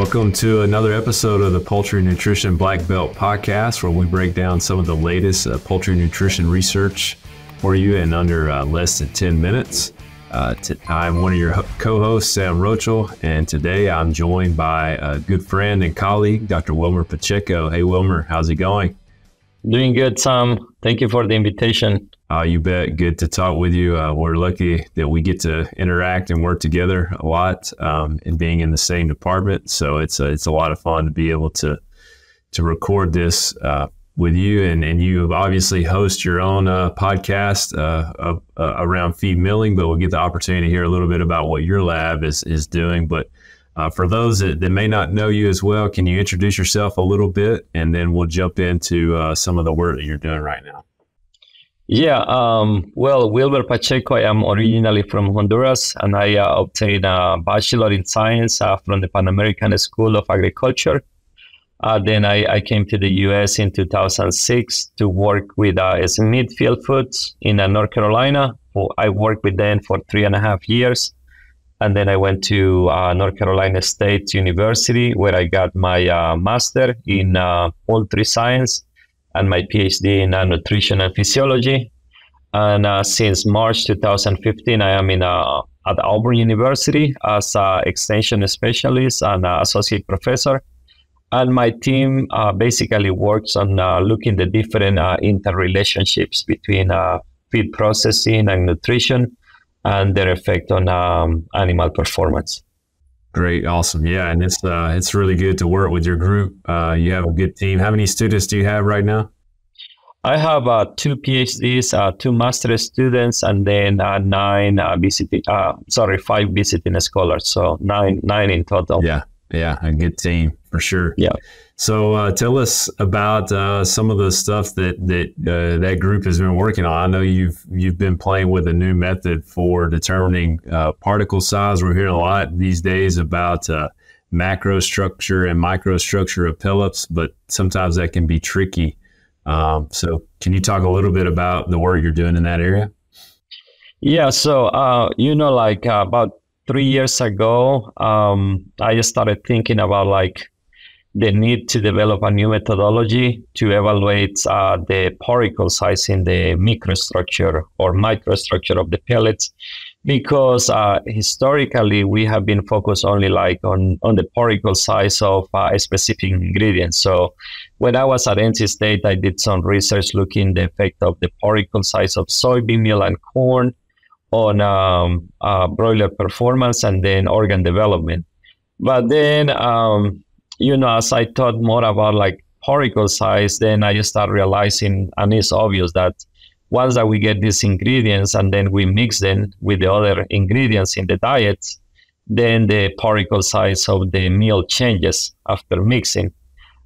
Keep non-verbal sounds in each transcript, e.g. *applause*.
Welcome to another episode of the Poultry Nutrition Black Belt Podcast, where we break down some of the latest uh, poultry nutrition research for you in under uh, less than 10 minutes. Uh, I'm one of your co hosts, Sam Rochell, and today I'm joined by a good friend and colleague, Dr. Wilmer Pacheco. Hey, Wilmer, how's it going? Doing good, Sam. Thank you for the invitation. Uh, you bet. Good to talk with you. Uh, we're lucky that we get to interact and work together a lot, um, and being in the same department. So it's a, it's a lot of fun to be able to to record this uh, with you. And and you obviously host your own uh, podcast uh, uh, around feed milling, but we'll get the opportunity to hear a little bit about what your lab is is doing. But for those that, that may not know you as well, can you introduce yourself a little bit, and then we'll jump into some of the work that you're doing right now. Yeah, um, well, Wilmer Pacheco, I am originally from Honduras and I uh, obtained a Bachelor in Science uh, from the Pan American School of Agriculture. Uh, then I, I, came to the US in 2006 to work with uh, Smithfield Foods in uh, North Carolina. I worked with them for three and a half years. And then I went to uh, North Carolina State University where I got my master in poultry science and my PhD in uh, nutrition and physiology. And uh, since March 2015, I am in uh, at Auburn University as an extension specialist and associate professor. And my team uh, basically works on uh, looking the different uh, interrelationships between feed processing and nutrition and their effect on um, animal performance. Great, awesome, yeah, and it's uh, it's really good to work with your group. Uh, you have a good team. How many students do you have right now? I have uh, two PhDs, uh, two master's students, and then uh, nine uh, visiting. sorry, five visiting scholars. So nine, nine in total. Yeah, yeah, a good team for sure. Yeah. So uh, tell us about uh, some of the stuff that that uh, that group has been working on. I know you've you've been playing with a new method for determining uh, particle size. We're hearing a lot these days about uh, macrostructure and microstructure of pellets, but sometimes that can be tricky. Um, so can you talk a little bit about the work you're doing in that area? Yeah. So uh, you know, like about three years ago, um, I just started thinking about like the need to develop a new methodology to evaluate uh, the particle size in the macrostructure or microstructure of the pellets because uh, historically we have been focused only like on, on the particle size of uh, a specific ingredient. So when I was at NC State, I did some research looking the effect of the particle size of soybean meal and corn on um, uh, broiler performance and then organ development. But then um, you know, as I thought more about like particle size, then I just start realizing, and it's obvious that once that we get these ingredients and then we mix them with the other ingredients in the diet, then the particle size of the meal changes after mixing.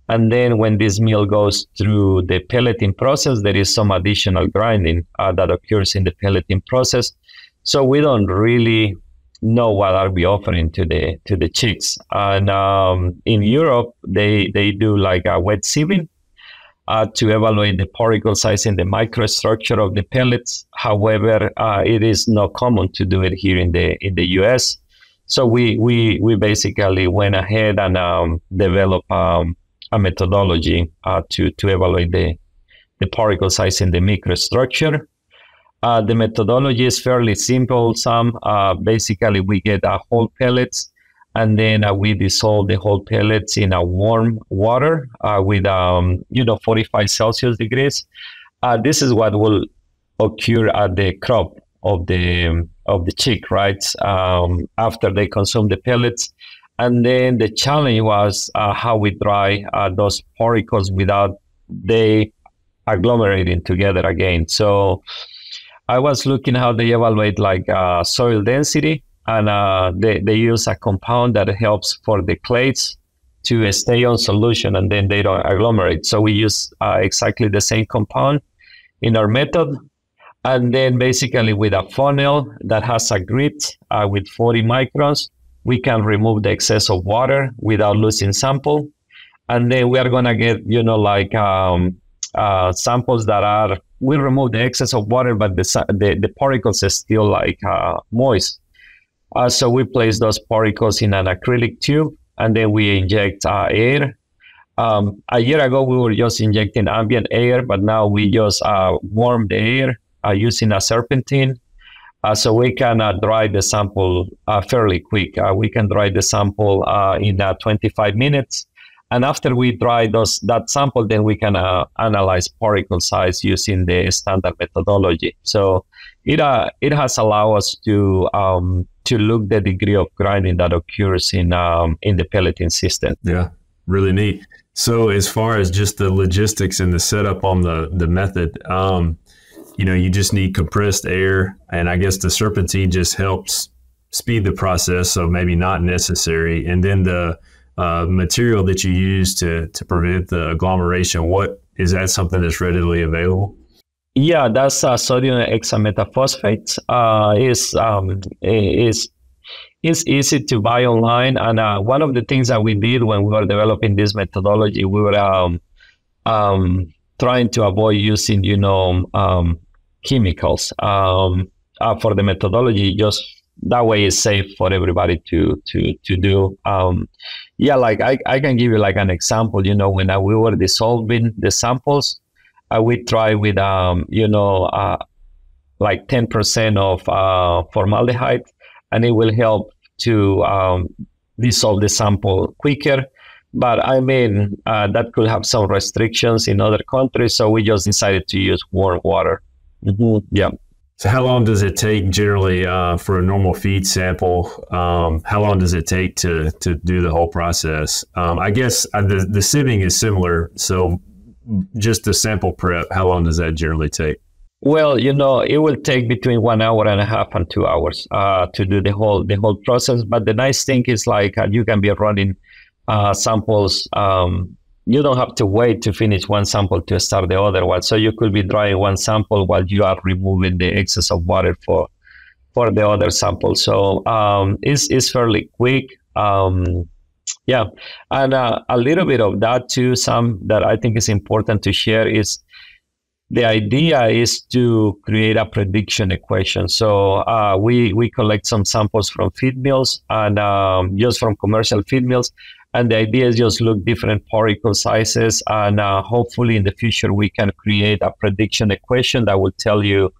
And then when this meal goes through the pelleting process, there is some additional grinding uh, that occurs in the pelleting process. So we don't really know what are we offering to the to the chicks. And um, in Europe, they they do like a wet sieving uh, to evaluate the particle size and the microstructure of the pellets. However, uh, it is not common to do it here in the in the U.S. So we we we basically went ahead and um, developed um, a methodology uh, to to evaluate the the particle size and the microstructure. Uh, the methodology is fairly simple. Some uh, basically we get uh, whole pellets, and then uh, we dissolve the whole pellets in a warm water uh, with um, you know 45 Celsius degrees. Uh, this is what will occur at the crop of the of the chick, right? Um, after they consume the pellets, and then the challenge was how we dry those particles without they agglomerating together again. So I was looking how they evaluate like uh, soil density, and uh, they, they use a compound that helps for the clays to stay on solution and then they don't agglomerate. So we use uh, exactly the same compound in our method. And then basically with a funnel that has a grit uh, with 40 microns, we can remove the excess of water without losing sample. And then we are going to get, you know, like um, uh, samples that are we remove the excess of water, but the the, the particles are still like uh, moist. Uh, so we place those particles in an acrylic tube, and then we inject uh, air. Um, a year ago, we were just injecting ambient air, but now we just uh, warm the air uh, using a serpentine. Uh, so we can uh, dry the sample uh, fairly quick. we can dry the sample in 25 minutes. And after we dry those that sample, then we can analyze particle size using the standard methodology. So it it has allowed us to um, to look the degree of grinding that occurs in um, in the pelleting system. Yeah, really neat. So as far as just the logistics and the setup on the the method, um, you know, you just need compressed air, and I guess the serpentine just helps speed the process, so maybe not necessary. And then the uh, material that you use to to prevent the agglomeration, what is that something that's readily available? Yeah, that's uh, sodium hexametaphosphate. Uh, is um, is is easy to buy online, and uh, one of the things that we did when we were developing this methodology, we were um, um, trying to avoid using, you know, um, chemicals um, uh, for the methodology. Just that way, it's safe for everybody to to to do. Um, yeah, like I, I can give you like an example. You know, when uh, we were dissolving the samples uh, we try with um, you know uh, like 10% of uh, formaldehyde and it will help to um, dissolve the sample quicker but i mean uh, that could have some restrictions in other countries so we just decided to use warm water mm-hmm. yeah so how long does it take generally uh, for a normal feed sample? Um, how long does it take to, to do the whole process? Um, I guess uh, the, the sieving is similar. So just the sample prep, how long does that generally take? Well, you know, it will take between one hour and a half and two hours uh, to do the whole the whole process. But the nice thing is like uh, you can be running uh, samples. Um, you don't have to wait to finish one sample to start the other one. So you could be drying one sample while you are removing the excess of water for for the other sample. So um, it's it's fairly quick. Um, yeah, and uh, a little bit of that too. Some that I think is important to share is the idea is to create a prediction equation. So uh, we we collect some samples from feed mills and um, just from commercial feed mills, and the idea is just look different particle sizes, and uh, hopefully in the future we can create a prediction equation that will tell you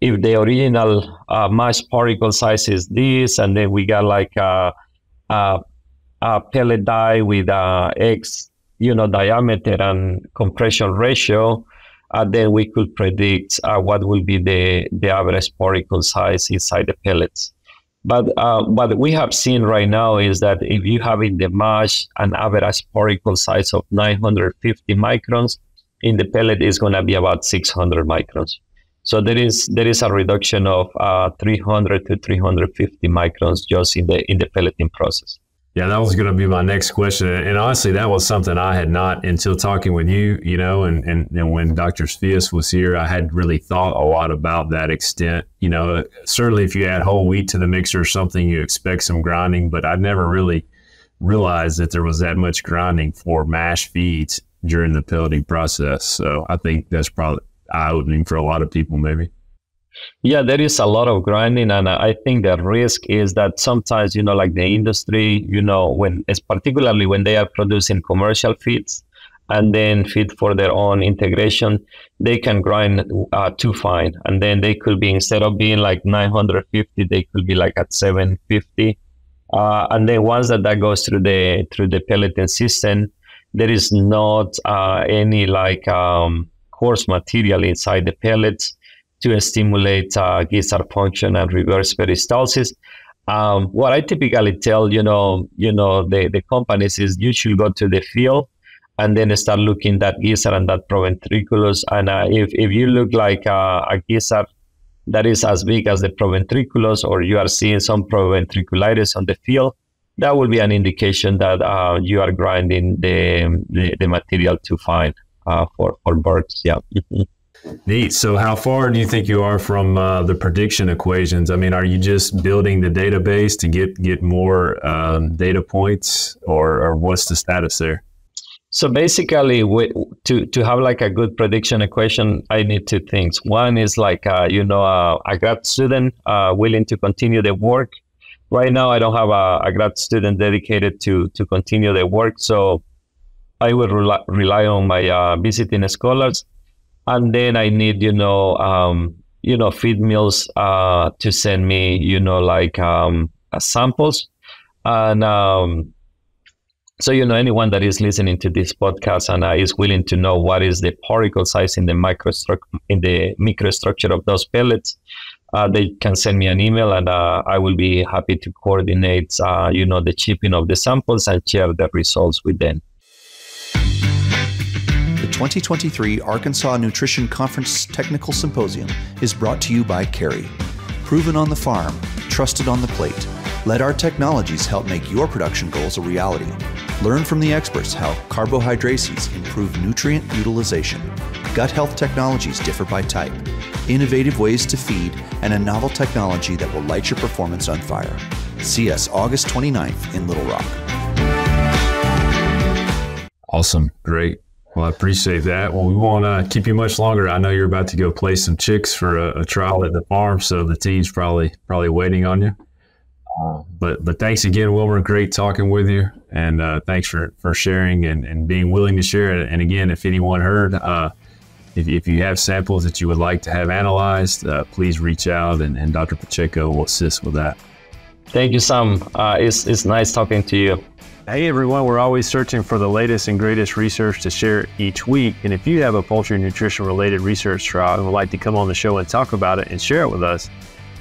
if the original uh, mass particle size is this, and then we got like a, a a pellet die with a X, you know, diameter and compression ratio, uh, then we could predict uh, what will be the, the average particle size inside the pellets. But uh, what we have seen right now is that if you have in the mash an average particle size of 950 microns, in the pellet is going to be about 600 microns. So there is there is a reduction of uh, 300 to 350 microns just in the in the pelleting process. Yeah, that was going to be my next question. And honestly, that was something I had not until talking with you, you know, and, and, and when Dr. Spias was here, I had really thought a lot about that extent. You know, certainly if you add whole wheat to the mixer or something, you expect some grinding, but I never really realized that there was that much grinding for mash feeds during the pelleting process. So I think that's probably eye opening for a lot of people, maybe. Yeah, there is a lot of grinding, and I think the risk is that sometimes, you know, like the industry, you know, when it's particularly when they are producing commercial feeds and then feed for their own integration, they can grind uh, too fine, and then they could be instead of being like 950, they could be like at 750. Uh, and then once that that goes through the through the pelleting system, there is not uh, any like um, coarse material inside the pellets to stimulate uh, Gizzard function and reverse peristalsis. Um, what I typically tell you know you know the, the companies is you should go to the field and then start looking that gizzard and that proventriculus. And uh, if, if you look like uh, a gizzard that is as big as the proventriculus, or you are seeing some proventriculitis on the field, that will be an indication that uh, you are grinding the, the, the material too fine uh, for, for birds. Yeah. *laughs* Neat. So, how far do you think you are from uh, the prediction equations? I mean, are you just building the database to get get more um, data points, or, or what's the status there? So basically, we, to to have like a good prediction equation, I need two things. One is like uh, you know uh, a grad student uh, willing to continue the work, right now I don't have a, a grad student dedicated to to continue the work, so I will rely, rely on my uh, visiting scholars, and then I need you know um, you know feed mills uh, to send me you know like um, uh, samples, and um, so you know anyone that is listening to this podcast and uh, is willing to know what is the particle size in the microstructure in the microstructure of those pellets uh, they can send me an email and uh, I will be happy to coordinate, uh, you know, the shipping of the samples and share the results with them. The 2023 Arkansas Nutrition Conference Technical Symposium is brought to you by Kerry. Proven on the farm, trusted on the plate. Let our technologies help make your production goals a reality. Learn from the experts how carbohydrates improve nutrient utilization. Gut health technologies differ by type innovative ways to feed, and a novel technology that will light your performance on fire. See us August 29th in Little Rock. Awesome. Great. Well, I appreciate that. Well, we won't uh, keep you much longer. I know you're about to go play some chicks for a, a trial at the farm, so the team's probably probably waiting on you. Uh, but but thanks again, Wilmer. Great talking with you, and uh, thanks for for sharing and, and being willing to share it. And again, if anyone heard, uh, if, if you have samples that you would like to have analyzed, uh, please reach out and, and Dr. Pacheco will assist with that. Thank you, Sam. Uh, it's, it's nice talking to you. Hey everyone, we're always searching for the latest and greatest research to share each week. And if you have a poultry nutrition related research trial and would like to come on the show and talk about it and share it with us,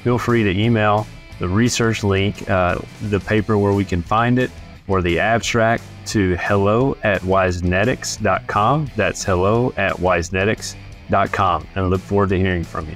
feel free to email the research link, uh, the paper where we can find it, or the abstract to hello at wisenetix.com. That's hello at wisenetix.com. And I look forward to hearing from you.